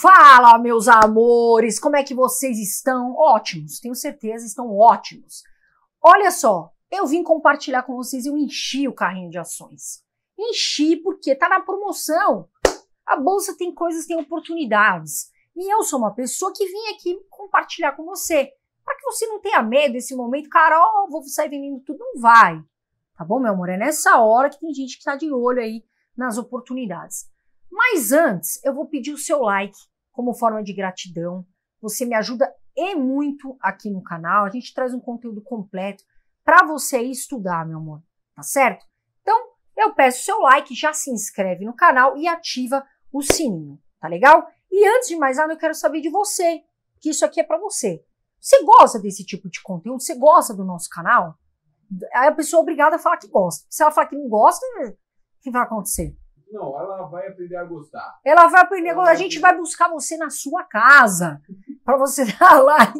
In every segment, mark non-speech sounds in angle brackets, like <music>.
Fala, meus amores, como é que vocês estão? Ótimos, tenho certeza, estão ótimos. Olha só, eu vim compartilhar com vocês, eu enchi o carrinho de ações. Enchi porque tá na promoção. A bolsa tem coisas, tem oportunidades. E eu sou uma pessoa que vim aqui compartilhar com você. Para que você não tenha medo desse momento, oh, vou sair vendendo tudo, não vai. Tá bom, meu amor? É nessa hora que tem gente que tá de olho aí nas oportunidades. Mas antes, eu vou pedir o seu like como forma de gratidão. Você me ajuda e muito aqui no canal. A gente traz um conteúdo completo para você estudar, meu amor. Tá certo? Então, eu peço seu like, já se inscreve no canal e ativa o sininho, tá legal? E antes de mais nada, eu quero saber de você, que isso aqui é para você. Você gosta desse tipo de conteúdo? Você gosta do nosso canal? Aí a pessoa é obrigada a falar que gosta. Se ela falar que não gosta, o que vai acontecer? Não, ela vai aprender a gostar. Ela vai aprender a gostar. A gente vai buscar você na sua casa <laughs> para você dar <laughs> like.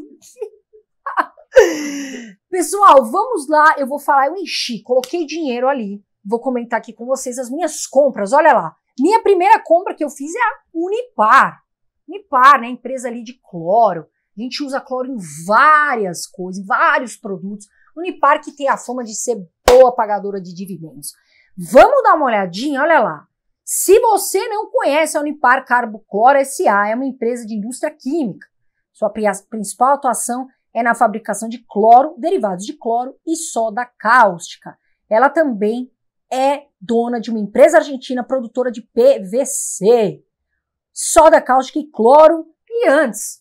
Pessoal, vamos lá. Eu vou falar, eu enchi, coloquei dinheiro ali. Vou comentar aqui com vocês as minhas compras. Olha lá. Minha primeira compra que eu fiz é a Unipar. Unipar, né? Empresa ali de cloro. A gente usa cloro em várias coisas, em vários produtos. Unipar que tem a fama de ser boa pagadora de dividendos. Vamos dar uma olhadinha, olha lá. Se você não conhece a Unipar Carbocloro SA, é uma empresa de indústria química. Sua principal atuação é na fabricação de cloro, derivados de cloro e soda cáustica. Ela também é dona de uma empresa argentina produtora de PVC, soda cáustica e cloro. E antes,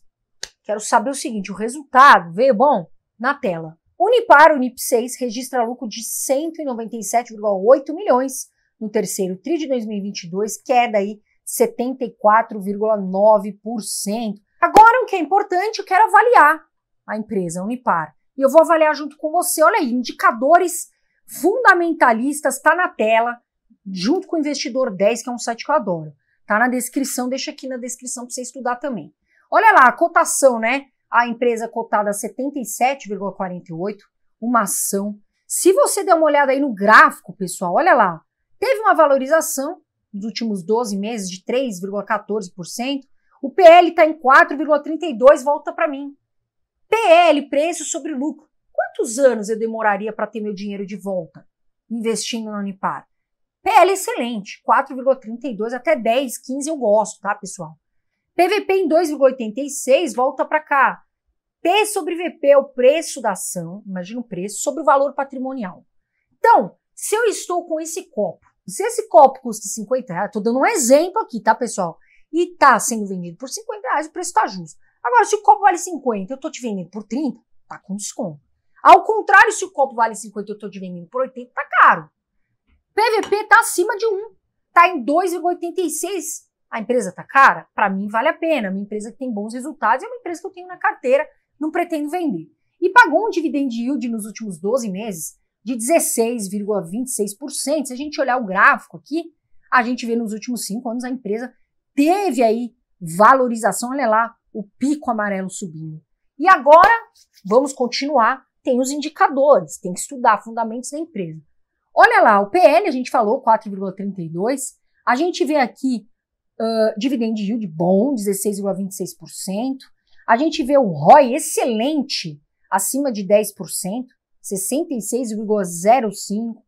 quero saber o seguinte: o resultado veio bom na tela. Unipar, Unip 6, registra lucro de 197,8 milhões no terceiro TRI de 2022, queda aí 74,9%. Agora, o que é importante, eu quero avaliar a empresa Unipar. E eu vou avaliar junto com você. Olha aí, indicadores fundamentalistas, está na tela, junto com o Investidor 10, que é um site que eu adoro. Tá na descrição, deixa aqui na descrição para você estudar também. Olha lá, a cotação, né? A empresa cotada a 77,48, uma ação. Se você der uma olhada aí no gráfico, pessoal, olha lá, Teve uma valorização nos últimos 12 meses de 3,14%. O PL está em 4,32%, volta para mim. PL, preço sobre lucro. Quantos anos eu demoraria para ter meu dinheiro de volta investindo na Unipar? PL excelente, 4,32 até 10, 15 eu gosto, tá, pessoal? PVP em 2,86, volta para cá. P sobre VP é o preço da ação, imagina o preço, sobre o valor patrimonial. Então, se eu estou com esse copo se esse copo custa 50 reais, tô dando um exemplo aqui, tá, pessoal? E tá sendo vendido por 50 reais, o preço tá justo. Agora, se o copo vale 50 eu tô te vendendo por 30, tá com desconto. Ao contrário, se o copo vale 50 eu tô te vendendo por 80, tá caro. PVP tá acima de 1, tá em 2,86. A empresa tá cara? Para mim vale a pena. Uma empresa que tem bons resultados é uma empresa que eu tenho na carteira, não pretendo vender. E pagou um dividend yield nos últimos 12 meses de 16,26%. Se a gente olhar o gráfico aqui, a gente vê nos últimos cinco anos a empresa teve aí valorização, olha lá, o pico amarelo subindo. E agora, vamos continuar, tem os indicadores, tem que estudar fundamentos da empresa. Olha lá, o PL, a gente falou, 4,32%, a gente vê aqui uh, dividend yield bom, 16,26%, a gente vê o ROI excelente, acima de 10%, 66,05.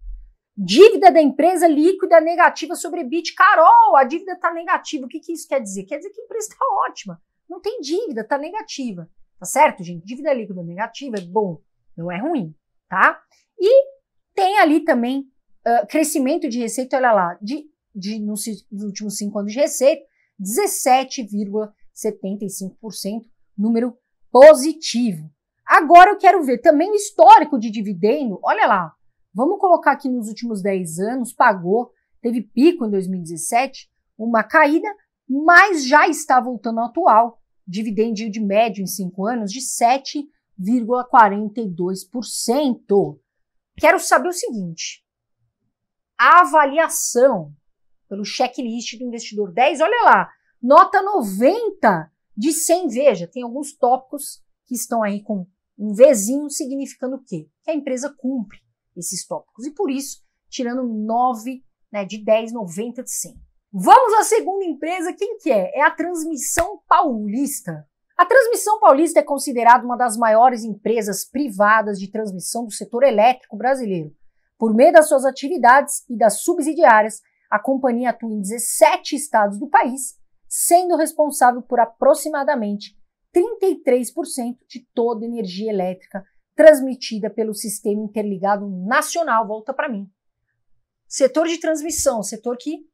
Dívida da empresa líquida negativa sobre EBIT. Carol, a dívida está negativa. O que, que isso quer dizer? Quer dizer que a empresa está ótima. Não tem dívida, está negativa. Tá certo, gente? Dívida líquida negativa é bom, não é ruim, tá? E tem ali também uh, crescimento de receita, olha lá, de, de nos, nos últimos cinco anos de receita, 17,75%, número positivo. Agora eu quero ver também o histórico de dividendo. Olha lá, vamos colocar aqui nos últimos 10 anos, pagou, teve pico em 2017, uma caída, mas já está voltando ao atual. Dividend de médio em 5 anos de 7,42%. Quero saber o seguinte: a avaliação pelo checklist do investidor 10, olha lá, nota 90 de 100. Veja, tem alguns tópicos que estão aí com um Vzinho significando o quê? Que a empresa cumpre esses tópicos. E por isso, tirando 9 né, de 10, 90 de 100. Vamos à segunda empresa, quem que é? É a Transmissão Paulista. A Transmissão Paulista é considerada uma das maiores empresas privadas de transmissão do setor elétrico brasileiro. Por meio das suas atividades e das subsidiárias, a companhia atua em 17 estados do país, sendo responsável por aproximadamente 33% de toda energia elétrica transmitida pelo Sistema Interligado Nacional. Volta para mim. Setor de transmissão, setor que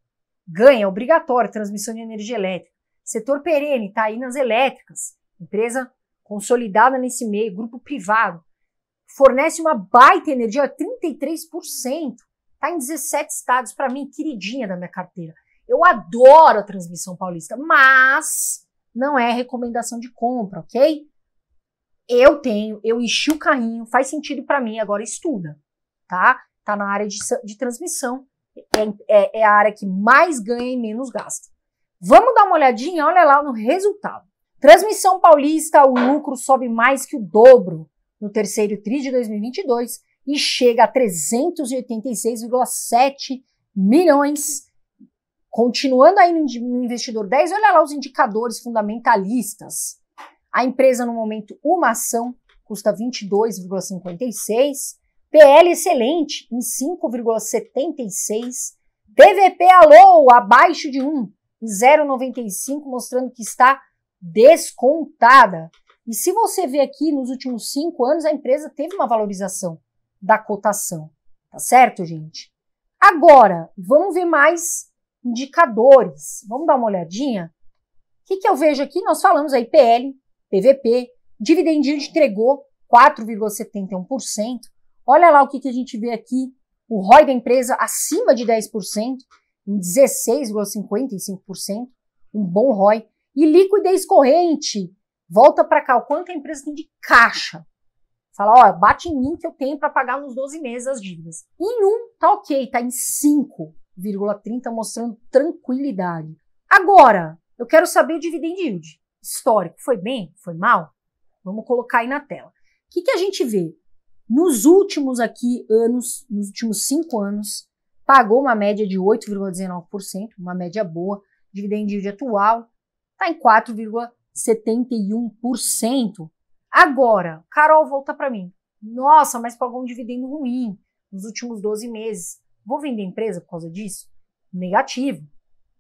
ganha, é obrigatório, transmissão de energia elétrica. Setor perene, está aí nas elétricas. Empresa consolidada nesse meio, grupo privado. Fornece uma baita energia, 33%. Está em 17 estados, para mim, queridinha da minha carteira. Eu adoro a transmissão paulista, mas não é recomendação de compra, ok? Eu tenho, eu enchi o carrinho, faz sentido para mim, agora estuda, tá? Tá na área de, de transmissão, é, é, é a área que mais ganha e menos gasta. Vamos dar uma olhadinha, olha lá no resultado. Transmissão paulista, o lucro sobe mais que o dobro no terceiro TRI de 2022 e chega a 386,7 milhões. Continuando aí no investidor 10, olha lá os indicadores fundamentalistas. A empresa, no momento, uma ação custa 22,56, PL excelente em 5,76, TVP alô abaixo de 1, 0,95, mostrando que está descontada. E se você vê aqui nos últimos cinco anos, a empresa teve uma valorização da cotação. Tá certo, gente? Agora, vamos ver mais indicadores. Vamos dar uma olhadinha? O que, que eu vejo aqui? Nós falamos aí PL, PVP, dividend yield entregou 4,71%. Olha lá o que, que a gente vê aqui. O ROI da empresa acima de 10%, em 16,55%, um bom ROI. E liquidez corrente, volta para cá, o quanto a empresa tem de caixa. Fala, ó, bate em mim que eu tenho para pagar nos 12 meses as dívidas. Em um, tá ok, tá em 5,30, mostrando tranquilidade. Agora, eu quero saber o dividend yield histórico. Foi bem? Foi mal? Vamos colocar aí na tela. O que, que a gente vê? Nos últimos aqui anos, nos últimos cinco anos, pagou uma média de 8,19%, uma média boa. Dividend yield atual está em 4,71%. Agora, Carol volta para mim. Nossa, mas pagou um dividendo ruim nos últimos 12 meses. Vou vender empresa por causa disso? Negativo.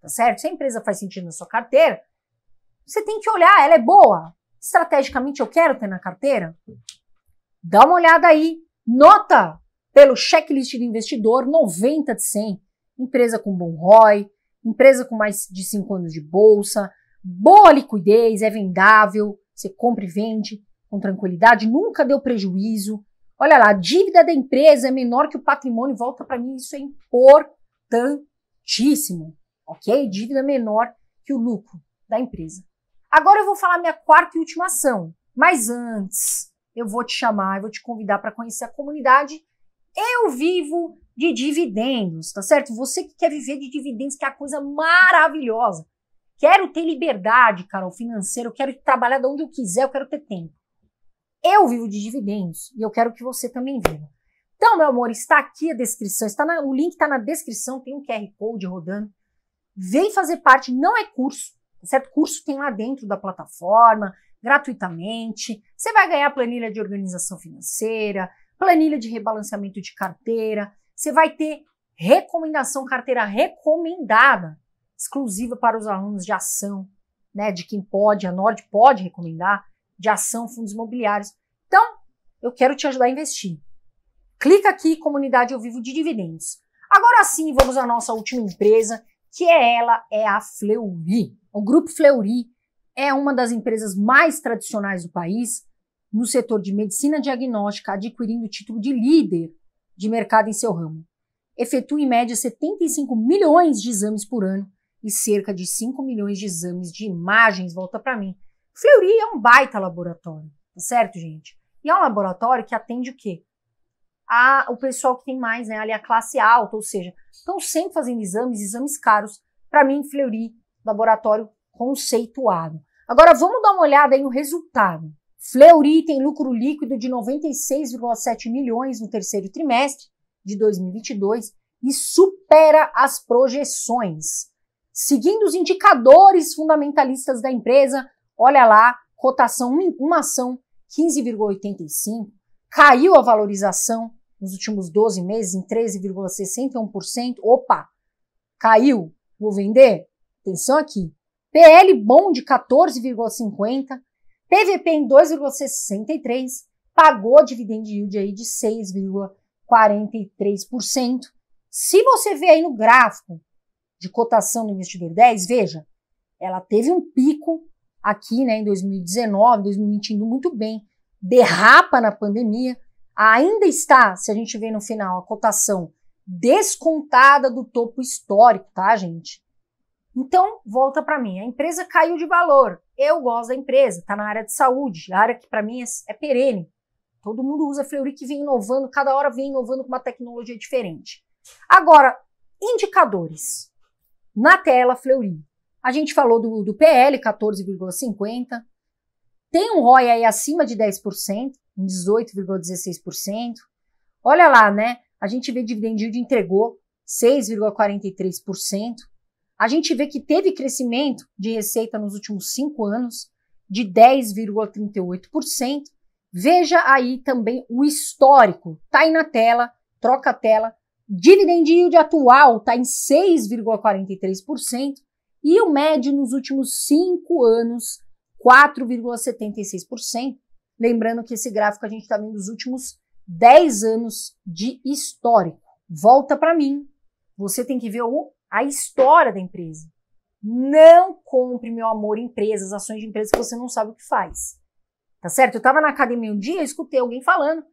Tá certo? Se a empresa faz sentido na sua carteira, você tem que olhar, ela é boa. Estrategicamente eu quero ter na carteira? Dá uma olhada aí. Nota pelo checklist do investidor 90 de 100. Empresa com bom ROI, empresa com mais de 5 anos de bolsa, boa liquidez, é vendável, você compra e vende com tranquilidade, nunca deu prejuízo. Olha lá, a dívida da empresa é menor que o patrimônio, volta para mim, isso é importantíssimo, ok? Dívida menor que o lucro da empresa. Agora eu vou falar minha quarta e última ação. Mas antes, eu vou te chamar, eu vou te convidar para conhecer a comunidade Eu Vivo de Dividendos, tá certo? Você que quer viver de dividendos, que é a coisa maravilhosa. Quero ter liberdade, Carol, financeira, eu quero trabalhar de onde eu quiser, eu quero ter tempo. Eu vivo de dividendos e eu quero que você também viva. Então, meu amor, está aqui a descrição, está na, o link está na descrição, tem um QR Code rodando. Vem fazer parte, não é curso, certo? Curso tem lá dentro da plataforma, gratuitamente. Você vai ganhar planilha de organização financeira, planilha de rebalanceamento de carteira. Você vai ter recomendação carteira recomendada, exclusiva para os alunos de ação, né? De quem pode, a Nord pode recomendar, de ação, fundos imobiliários. Então, eu quero te ajudar a investir. Clica aqui, comunidade ao vivo de dividendos. Agora sim, vamos à nossa última empresa, que é ela, é a Fleury. O Grupo Fleury é uma das empresas mais tradicionais do país no setor de medicina diagnóstica, adquirindo o título de líder de mercado em seu ramo. Efetua em média 75 milhões de exames por ano e cerca de 5 milhões de exames de imagens, volta para mim. Fleury é um baita laboratório, tá certo, gente? E é um laboratório que atende o quê? A, o pessoal que tem mais, né, ali a classe alta, ou seja, estão sempre fazendo exames, exames caros. Para mim, Fleury laboratório conceituado. Agora vamos dar uma olhada aí no resultado. Fleury tem lucro líquido de 96,7 milhões no terceiro trimestre de 2022 e supera as projeções. seguindo os indicadores fundamentalistas da empresa, olha lá, cotação, uma ação 15,85, caiu a valorização nos últimos 12 meses em 13,61%. Opa, caiu, vou vender? Atenção aqui. PL bom de 14,50, PVP em 2,63, pagou dividend yield aí de 6,43%. Se você vê aí no gráfico de cotação do investidor 10, veja, ela teve um pico aqui, né, em 2019, 2020 indo muito bem, derrapa na pandemia, ainda está, se a gente vê no final a cotação descontada do topo histórico, tá, gente? Então, volta para mim. A empresa caiu de valor. Eu gosto da empresa, tá na área de saúde, área que para mim é, é, perene. Todo mundo usa Fleury que vem inovando, cada hora vem inovando com uma tecnologia diferente. Agora, indicadores. Na tela, Fleury. A gente falou do, do PL, 14,50. Tem um ROI aí acima de 10%, 18,16%. Olha lá, né? A gente vê dividend yield entregou 6,43%. A gente vê que teve crescimento de receita nos últimos cinco anos de 10,38%. Veja aí também o histórico. Tá aí na tela, troca a tela. Dividend yield atual está em 6,43% e o médio nos últimos cinco anos 4,76%. Lembrando que esse gráfico a gente está vendo os últimos 10 anos de histórico. Volta para mim. Você tem que ver o, a história da empresa. Não compre, meu amor, empresas, ações de empresas que você não sabe o que faz. Tá certo? Eu estava na academia um dia, escutei alguém falando.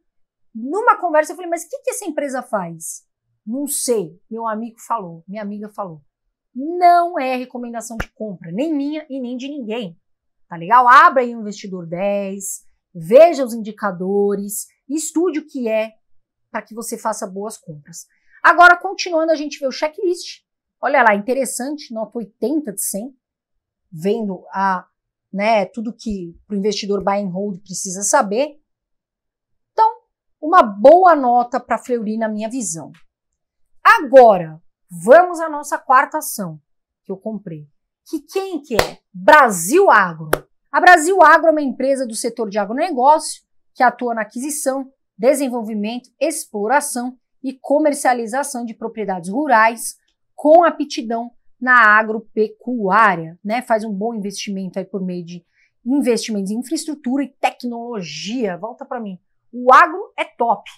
Numa conversa, eu falei, mas o que, que essa empresa faz? Não sei. Meu amigo falou, minha amiga falou. Não é recomendação de compra, nem minha e nem de ninguém. Tá legal? Abra aí o Investidor 10, veja os indicadores, estude o que é para que você faça boas compras. Agora, continuando, a gente vê o checklist. Olha lá, interessante, nota 80 de 100, vendo a, né, tudo que o investidor buy and hold precisa saber. Então, uma boa nota para Fleury na minha visão. Agora, vamos à nossa quarta ação que eu comprei. Que quem que é? Brasil Agro. A Brasil Agro é uma empresa do setor de agronegócio que atua na aquisição, desenvolvimento, exploração e comercialização de propriedades rurais com aptidão na agropecuária, né? Faz um bom investimento aí por meio de investimentos em infraestrutura e tecnologia. Volta para mim. O agro é top.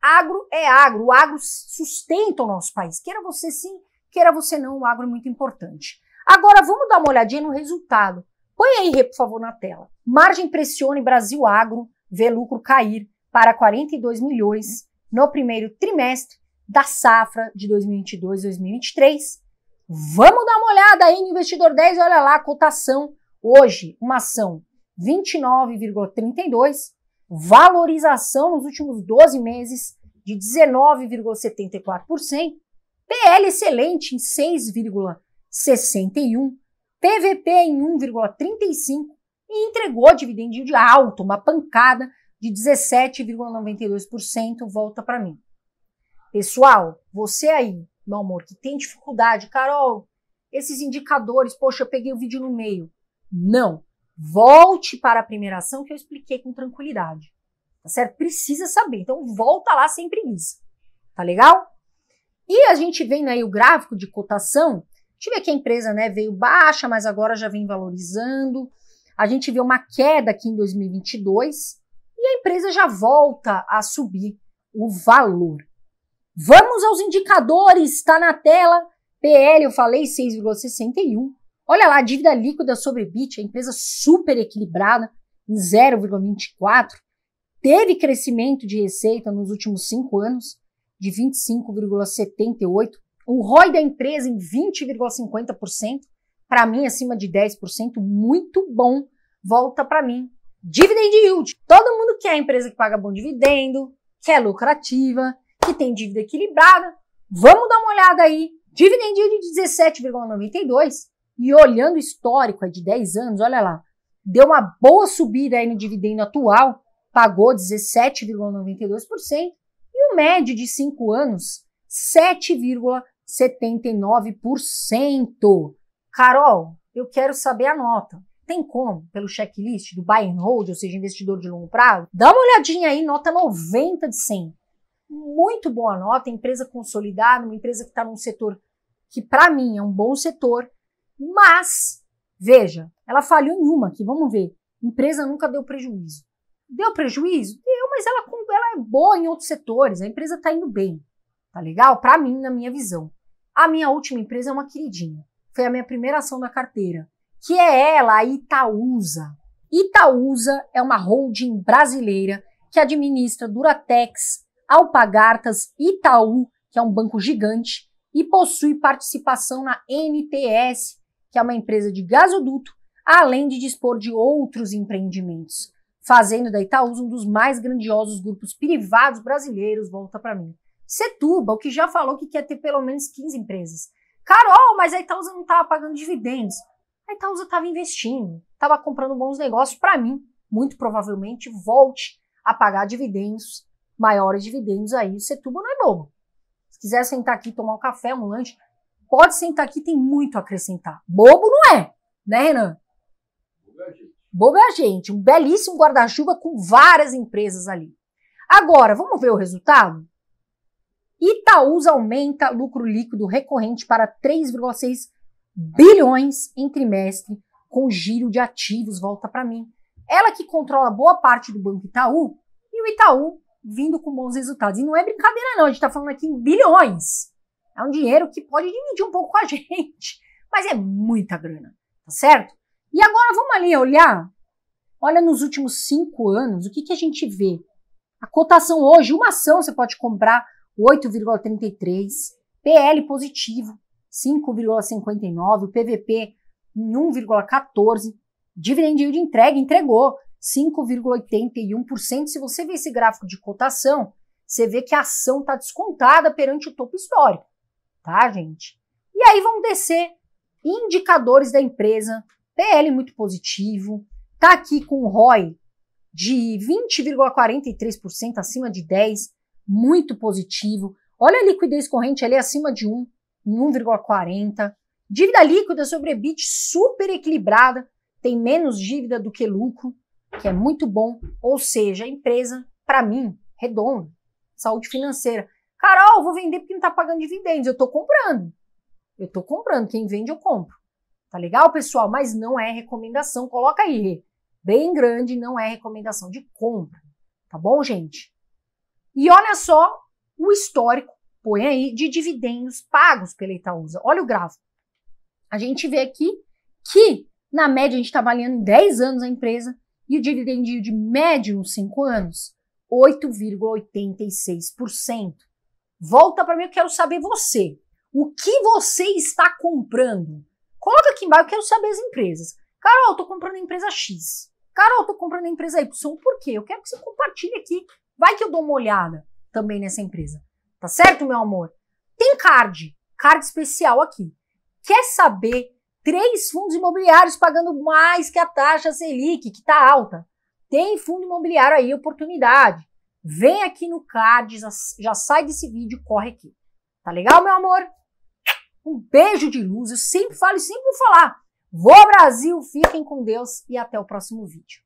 Agro é agro. O agro sustenta o nosso país. Queira você sim, queira você não, o agro é muito importante. Agora vamos dar uma olhadinha no resultado. Põe aí, por favor, na tela. Margem pressione Brasil Agro vê lucro cair para 42 milhões no primeiro trimestre da safra de 2022-2023. Vamos dar uma olhada aí no investidor 10, olha lá a cotação. Hoje, uma ação 29,32, valorização nos últimos 12 meses de 19,74%, PL excelente em 6,5%. 61, PVP em 1,35 e entregou dividendo de alto, uma pancada de 17,92%, volta para mim. Pessoal, você aí, meu amor, que tem dificuldade, Carol, esses indicadores, poxa, eu peguei o vídeo no meio. Não. Volte para a primeira ação que eu expliquei com tranquilidade. Tá certo? Precisa saber. Então volta lá sem preguiça. Tá legal? E a gente vem aí o gráfico de cotação vê que a empresa né, veio baixa, mas agora já vem valorizando. A gente vê uma queda aqui em 2022 e a empresa já volta a subir o valor. Vamos aos indicadores, está na tela. PL, eu falei 6,61. Olha lá, dívida líquida sobre EBIT, a empresa super equilibrada, em 0,24. Teve crescimento de receita nos últimos cinco anos, de 25,78 o ROI da empresa em 20,50%, para mim acima de 10%, muito bom, volta para mim. Dividend yield. Todo mundo quer a empresa que paga bom dividendo, que é lucrativa, que tem dívida equilibrada. Vamos dar uma olhada aí. Dividend yield de 17,92 e olhando o histórico de 10 anos, olha lá, deu uma boa subida aí no dividendo atual, pagou 17,92% e o médio de 5 anos 7,5 79%. Carol, eu quero saber a nota. Tem como, pelo checklist do buy and hold, ou seja, investidor de longo prazo? Dá uma olhadinha aí, nota 90 de 100. Muito boa nota, empresa consolidada, uma empresa que está num setor que para mim é um bom setor, mas, veja, ela falhou em uma aqui, vamos ver. Empresa nunca deu prejuízo. Deu prejuízo? Deu, mas ela, ela é boa em outros setores, a empresa está indo bem. Tá legal? Para mim, na minha visão. A minha última empresa é uma queridinha. Foi a minha primeira ação da carteira, que é ela, a Itaúsa. Itaúsa é uma holding brasileira que administra Duratex, Alpagartas, Itaú, que é um banco gigante, e possui participação na NTS, que é uma empresa de gasoduto, além de dispor de outros empreendimentos, fazendo da Itaúsa um dos mais grandiosos grupos privados brasileiros, volta para mim. Setúbal, que já falou que quer ter pelo menos 15 empresas. Carol, mas a Itaúsa não estava pagando dividendos. A Itaúsa estava investindo, estava comprando bons negócios para mim. Muito provavelmente volte a pagar dividendos, maiores dividendos aí. O Setúbal não é bobo. Se quiser sentar aqui tomar um café, um lanche, pode sentar aqui, tem muito a acrescentar. Bobo não é, né, Renan? Bobo é a gente. Bobo é a gente. Um belíssimo guarda-chuva com várias empresas ali. Agora, vamos ver o resultado? Itaúsa aumenta lucro líquido recorrente para 3,6 bilhões em trimestre, com giro de ativos, volta para mim. Ela que controla boa parte do Banco Itaú, e o Itaú vindo com bons resultados. E não é brincadeira não, a gente está falando aqui em bilhões. É um dinheiro que pode dividir um pouco com a <laughs> gente, mas é muita grana, tá certo? E agora vamos ali olhar, olha nos últimos cinco anos, o que, que a gente vê? A cotação hoje, uma ação você pode comprar 8,33, PL positivo 5,59, o PVP em 1,14, dividend yield entrega, entregou 5,81%. Se você ver esse gráfico de cotação, você vê que a ação está descontada perante o topo histórico, tá, gente? E aí vamos descer indicadores da empresa, PL muito positivo, tá aqui com o ROI de 20,43% acima de 10, muito positivo. Olha a liquidez corrente ali acima de 1, em 1,40. Dívida líquida sobre EBIT super equilibrada, tem menos dívida do que lucro, que é muito bom. Ou seja, a empresa, para mim, redonda. Saúde financeira. Carol, vou vender porque não está pagando dividendos. Eu estou comprando. Eu estou comprando. Quem vende, eu compro. Tá legal, pessoal? Mas não é recomendação. Coloca aí, bem grande, não é recomendação de compra. Tá bom, gente? E olha só o histórico, põe aí, de dividendos pagos pela Itaúsa. Olha o gráfico. A gente vê aqui que, na média, a gente está avaliando em 10 anos a empresa e o dividend de médio nos 5 anos, 8,86%. Volta para mim, eu quero saber você. O que você está comprando? Coloca aqui embaixo, eu quero saber as empresas. Carol, estou comprando a empresa X. Carol, eu estou comprando a empresa Y. Por quê? Eu quero que você compartilhe aqui Vai que eu dou uma olhada também nessa empresa. Tá certo, meu amor? Tem card, card especial aqui. Quer saber três fundos imobiliários pagando mais que a taxa Selic, que tá alta? Tem fundo imobiliário aí, oportunidade. Vem aqui no card, já, sai desse vídeo, corre aqui. Tá legal, meu amor? Um beijo de luz. Eu sempre falo e sempre vou falar. Vou Brasil, fiquem com Deus e até o próximo vídeo.